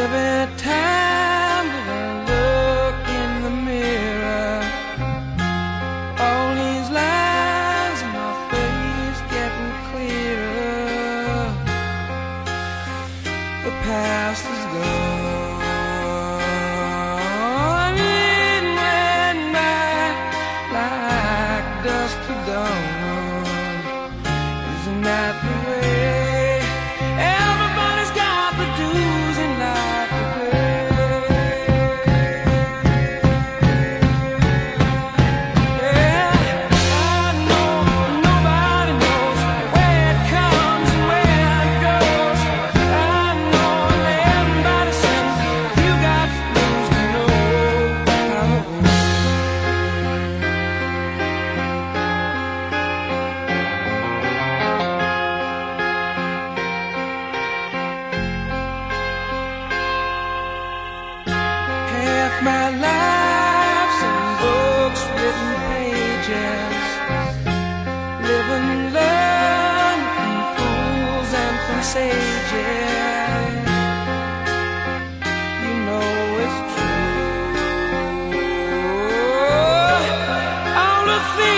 Every time that I look in the mirror, all these lines my face getting clearer. The past is gone. It went by like dust to dawn. my life's in books, written pages, live and learn from fools and from sages. You know it's true. Oh, all the things.